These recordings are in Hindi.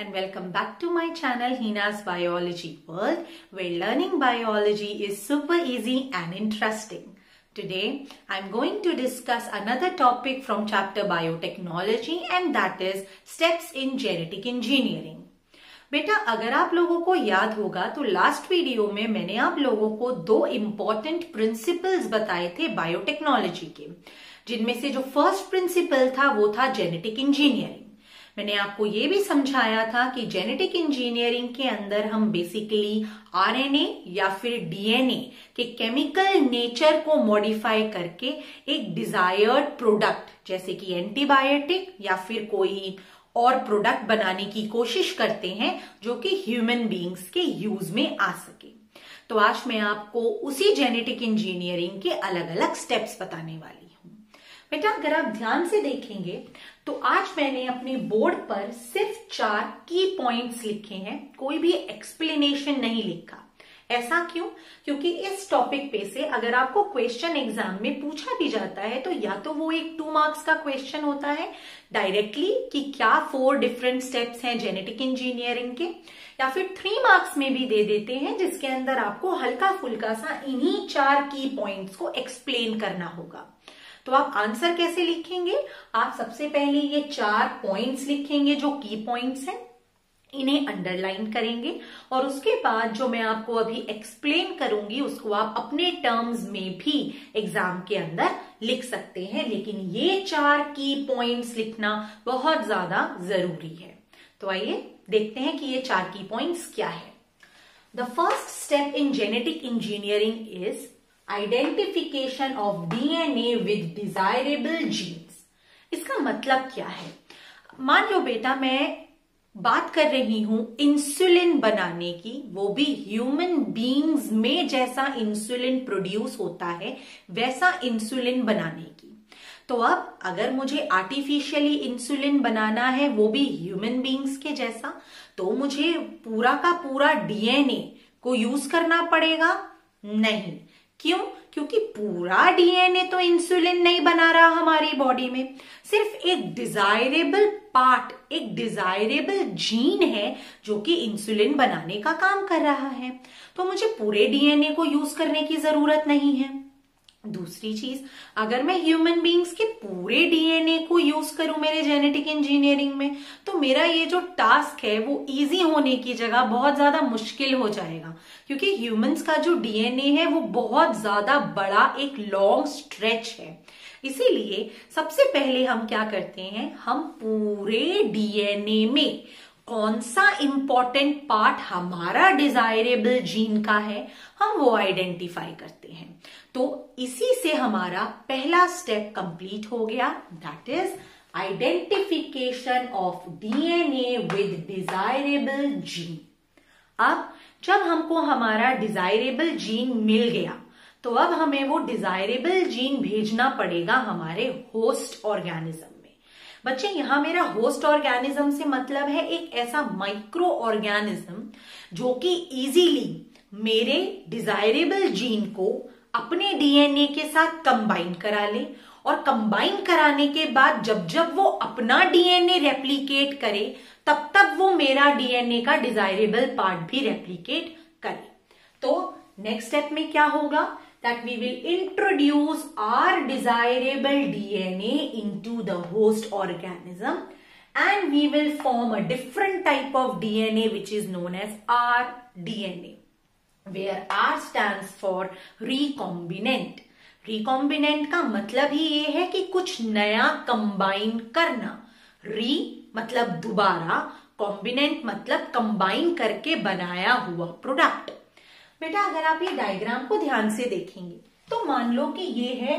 and welcome back to my channel Hina's Biology World where learning biology is super easy and interesting. Today I'm going to discuss another topic from chapter biotechnology and that is steps in genetic engineering. बेटा अगर आप लोगों को याद होगा तो लास्ट वीडियो में मैंने आप लोगों को दो इंपॉर्टेंट प्रिंसिपल्स बताए थे बायोटेक्नोलॉजी के जिनमें से जो फ़र्स्ट प्रिंसिपल था वो था जेनेटिक इंजीनियरिंग मैंने आपको ये भी समझाया था कि जेनेटिक इंजीनियरिंग के अंदर हम बेसिकली आरएनए या फिर डीएनए के केमिकल नेचर को मॉडिफाई करके एक डिजायर्ड प्रोडक्ट जैसे कि एंटीबायोटिक या फिर कोई और प्रोडक्ट बनाने की कोशिश करते हैं जो कि ह्यूमन बींग्स के यूज़ में आ सके। तो आज मैं आपको उसी जेनेटिक इंजीनियरिंग के अलग अलग स्टेप्स बताने वाली बेटा, अगर आप ध्यान से देखेंगे तो आज मैंने अपने बोर्ड पर सिर्फ़ चार की पॉइंट्स लिखे हैं। कोई भी एक्सप्लेनेशन नहीं लिखा। ऐसा क्यों? क्योंकि इस टॉपिक पे से अगर आपको क्वेश्चन एग्ज़ाम में पूछा भी जाता है तो या तो वो एक टू मार्क्स का क्वेश्चन होता है डायरेक्टली कि क्या फोर डिफरेंट स्टेप्स हैं जेनेटिक इंजीनियरिंग के, या फिर थ्री मार्क्स में भी दे देते हैं, जिसके अंदर आपको हल्का फुल्का सा इन्हीं चार की पॉइंट्स को एक्सप्लेन करना होगा। तो आप आंसर कैसे लिखेंगे? आप सबसे पहले ये चार पॉइंट्स लिखेंगे जो की पॉइंट्स हैं, इन्हें अंडरलाइन करेंगे और उसके बाद जो मैं आपको अभी एक्सप्लेन करूँगी, उसको आप अपने टर्म्स में भी एग्ज़ाम के अंदर लिख सकते हैं। लेकिन ये चार की पॉइंट्स लिखना बहुत ज़्यादा ज़रूरी है। तो आइए देखते हैं कि ये चार की पॉइंट्स क्या है। The first step in genetic engineering is identification of DNA with desirable genes इसका मतलब क्या है? मान लो बेटा, मैं बात कर रही हूँ इंसुलिन बनाने की। वो भी ह्यूमन बींग्स में जैसा इंसुलिन प्रोड्यूस होता है, वैसा इंसुलिन बनाने की। तो अब अगर मुझे आर्टिफिशियली इंसुलिन बनाना है, वो भी ह्यूमन बींग्स के जैसा तो मुझे पूरा का पूरा डीएनए को यूज़ करना पड़ेगा? नहीं। क्यों? क्योंकि पूरा डीएनए तो इंसुलिन नहीं बना रहा हमारी बॉडी में। सिर्फ़ एक डिजायरेबल पार्ट एक डिजायरेबल जीन है जो कि इंसुलिन बनाने का काम कर रहा है। तो मुझे पूरे डीएनए को यूज़ करने की ज़रूरत नहीं है। दूसरी चीज़, अगर मैं ह्यूमन बींग्स के पूरे डीएनए को यूज़ करूँ मेरे जेनेटिक इंजीनियरिंग में तो मेरा ये जो टास्क है वो इजी होने की जगह बहुत ज़्यादा मुश्किल हो जाएगा। क्योंकि ह्यूमंस का जो डीएनए है वो बहुत ज़्यादा बड़ा एक लॉन्ग स्ट्रेच है। इसीलिए सबसे पहले हम क्या करते हैं, हम पूरे डीएनए में कौन सा इंपॉर्टेंट पार्ट हमारा डिजायरेबल जीन का है, हम वो आइडेंटिफाई करते हैं। तो इसी से हमारा पहला स्टेप कंप्लीट हो गया. That is identification of DNA with desirable gene अब जब हमको हमारा डिजायरेबल जीन मिल गया तो अब हमें वो डिजायरेबल जीन भेजना पड़ेगा हमारे होस्ट ऑर्गेनिज्म में. बच्चे, यहाँ मेरा होस्ट ऑर्गेनिज्म से मतलब है एक ऐसा माइक्रो ऑर्गेनिज्म जो कि इजीली मेरे डिजायरेबल जीन को अपने डीएनए के साथ कंबाइन करा ले और कंबाइन कराने के बाद जब जब वो अपना डीएनए रेप्लीकेट करे, तब तब वो मेरा डीएनए का डिजायरेबल पार्ट भी रेप्लीकेट करे। तो नेक्स्ट स्टेप में क्या होगा? That we will introduce our desirable DNA into the host organism and we will form a different type of DNA which is known as R DNA where R stands for recombinant. Recombinant का मतलब ही ये है कि कुछ नया कंबाइन करना। री मतलब दोबारा कॉम्बिनेंट मतलब कंबाइन करके बनाया हुआ प्रोडक्ट बेटा, अगर आप ये डायग्राम को ध्यान से देखेंगे तो मान लो कि ये है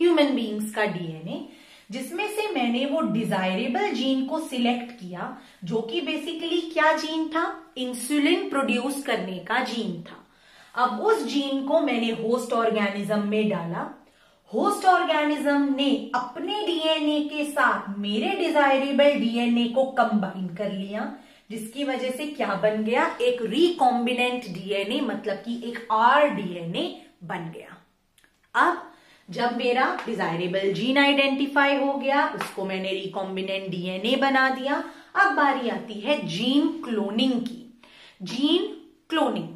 ह्यूमन बींग्स का डीएनए जिसमें से मैंने वो डिजायरेबल जीन को सिलेक्ट किया, जो कि बेसिकली क्या जीन था? इंसुलिन प्रोड्यूस करने का जीन था। अब उस जीन को मैंने होस्ट ऑर्गेनिज्म में डाला। होस्ट ऑर्गेनिज्म ने अपने डीएनए के साथ मेरे डिजायरेबल डीएनए को कंबाइन कर लिया, जिसकी वजह से क्या बन गया? एक रिकॉम्बिनेंट डीएनए मतलब कि एक आर डीएनए बन गया। अब जब मेरा डिजायरेबल जीन आइडेंटिफाई हो गया, उसको मैंने रिकॉम्बिनेंट डीएनए बना दिया। अब बारी आती है जीन क्लोनिंग की। जीन क्लोनिंग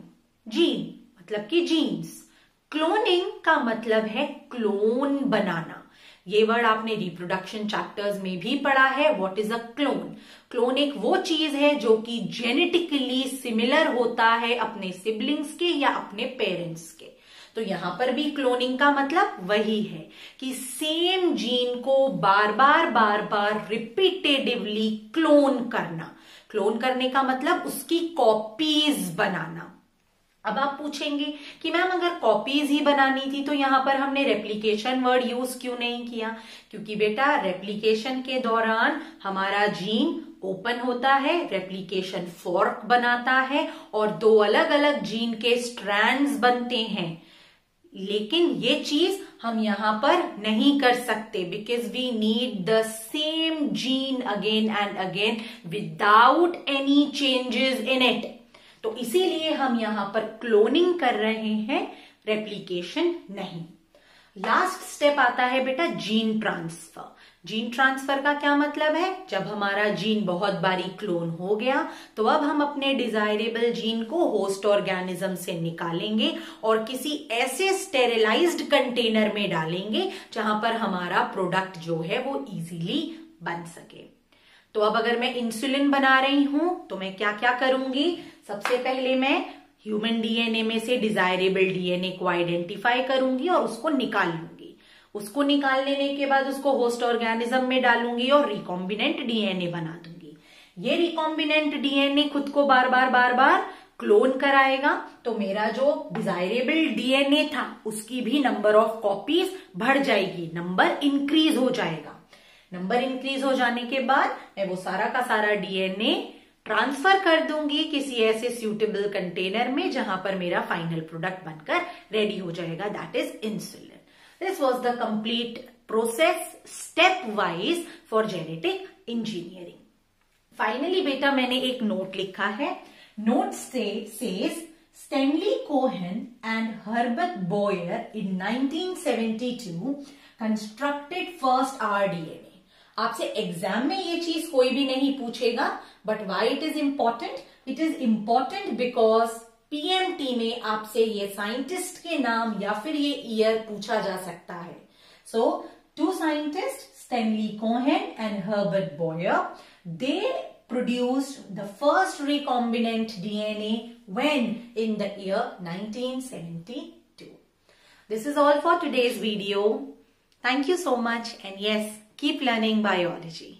जीन मतलब कि जीन्स क्लोनिंग का मतलब है क्लोन बनाना. ये वर्ड आपने रिप्रोडक्शन चैप्टर्स में भी पढ़ा है. What is a clone clone एक वो चीज़ है जो कि जेनेटिकली सिमिलर होता है अपने सिबलिंग्स के या अपने पेरेंट्स के. तो यहाँ पर भी क्लोनिंग का मतलब वही है कि सेम जीन को बार बार बार बार रिपीटेटिवली क्लोन करना. क्लोन करने का मतलब उसकी कॉपीज बनाना. अब आप पूछेंगे कि मैम, अगर कॉपीज ही बनानी थी तो यहाँ पर हमने रेप्लीकेशन वर्ड यूज़ क्यों नहीं किया? क्योंकि बेटा रेप्लीकेशन के दौरान हमारा जीन ओपन होता है रेप्लीकेशन फॉर्क बनाता है और दो अलग अलग जीन के स्ट्रैंड्स बनते हैं। लेकिन ये चीज़ हम यहाँ पर नहीं कर सकते because we need the same gene again and again without any changes in it तो इसीलिए हम यहाँ पर क्लोनिंग कर रहे हैं रेप्लीकेशन नहीं। लास्ट स्टेप आता है बेटा जीन ट्रांसफ़र जीन ट्रांसफ़र का क्या मतलब है? जब हमारा जीन बहुत बारी क्लोन हो गया तो अब हम अपने डिजायरेबल जीन को होस्ट ऑर्गेनिज्म से निकालेंगे और किसी ऐसे स्टेरिलाइज्ड कंटेनर में डालेंगे, जहाँ पर हमारा प्रोडक्ट जो है वो इजीली बन सके। तो अब अगर मैं इंसुलिन बना रही हूँ तो मैं क्या क्या करूँगी? सबसे पहले मैं ह्यूमन डीएनए में से डिजायरेबल डीएनए को आइडेंटिफाई करूँगी और उसको निकाल लूँगी। उसको निकाल लेने के बाद उसको होस्ट ऑर्गेनिज्म में डालूँगी और रिकॉम्बिनेंट डीएनए बना दूँगी। ये रिकॉम्बिनेंट डीएनए खुद को बार बार बार बार क्लोन कराएगा। तो मेरा जो डिजायरेबल डीएनए था, उसकी भी नंबर ऑफ़ कॉपीज बढ़ जाएगी। नंबर इंक्रीज हो जाएगा। नंबर इंक्रीज हो जाने के बाद मैं वो सारा का सारा डीएनए ट्रांसफ़र कर दूँगी किसी ऐसे सूटेबल कंटेनर में जहाँ पर मेरा फाइनल प्रोडक्ट बनकर रेडी हो जाएगा that is insulin this was the complete process step wise for genetic engineering finally बेटा, मैंने एक नोट लिखा है। नोट से says Stanley Cohen and Herbert Boyer in 1972 constructed first RDA आपसे एग्ज़ाम में ये चीज़ कोई भी नहीं पूछेगा but why it is important it is important because PMT में आपसे ये साइंटिस्ट के नाम या फिर ये ईयर पूछा जा सकता है so two scientist Stanley Cohen and Herbert Boyer they produced the first recombinant DNA when in the year 1972. This is all for today's video. Thank you so much and yes, keep learning biology.